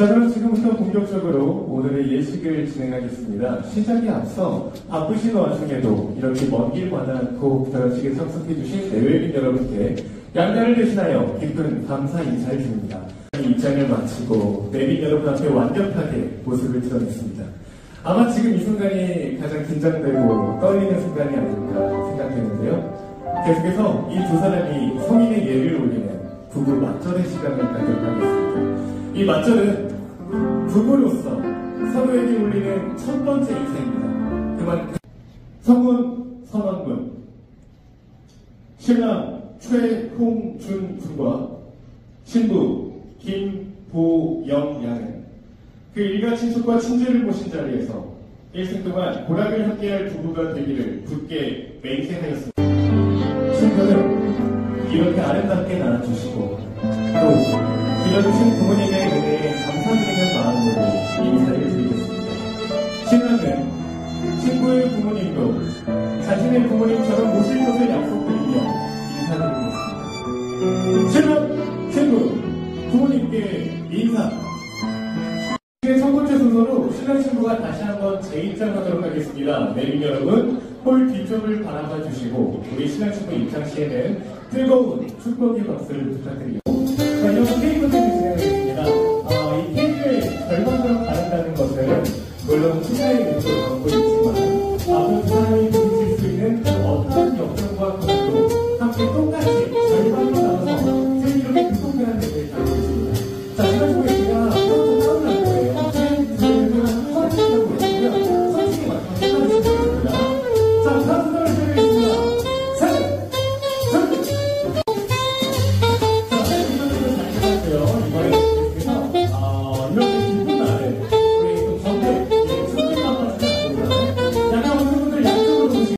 자, 그럼 지금부터 본격적으로 오늘의 예식을 진행하겠습니다. 시작에 앞서 바쁘신 와중에도 이렇게 먼길 않고 결혼식에 참석해주신 내외인 여러분께 양가를 대신하여 깊은 감사 인사를 드립니다. 이 입장을 마치고 내빈 여러분 앞에 완벽하게 모습을 드러냈습니다. 아마 지금 이 순간이 가장 긴장되고 떨리는 순간이 아닐까 생각되는데요. 계속해서 이 두 사람이 성인의 예를 올리는 부부 맞절의 시간을 갖도록 하겠습니다. 이 맞절은 부부로서 서로에게 올리는 첫 번째 인사입니다. 그만 성군 선원군 신랑 최홍준 군과 신부 김보영 양은 그 일가 친척과 친지를 모신 자리에서 일생 동안 고락을 함께할 부부가 되기를 굳게 맹세하였습니다. 이렇게 아름답게 낳아주시고 또 길러주신 부모님의 은혜에 감사드리는 마음으로 인사를 드리겠습니다. 신랑은 친구의 부모님도 자신의 부모님처럼 모실 것을 약속드리며 인사드리겠습니다. 신랑, 친구, 부모님께 인사. 첫 번째 순서로 신랑 신부가 다시 한번 재입장하도록 하겠습니다. 내빈 여러분, 홀 뒤쪽을 바라봐 주시고 우리 신부 입장 시에는 뜨거운 축복의 박수를 케이크 Hallelujah.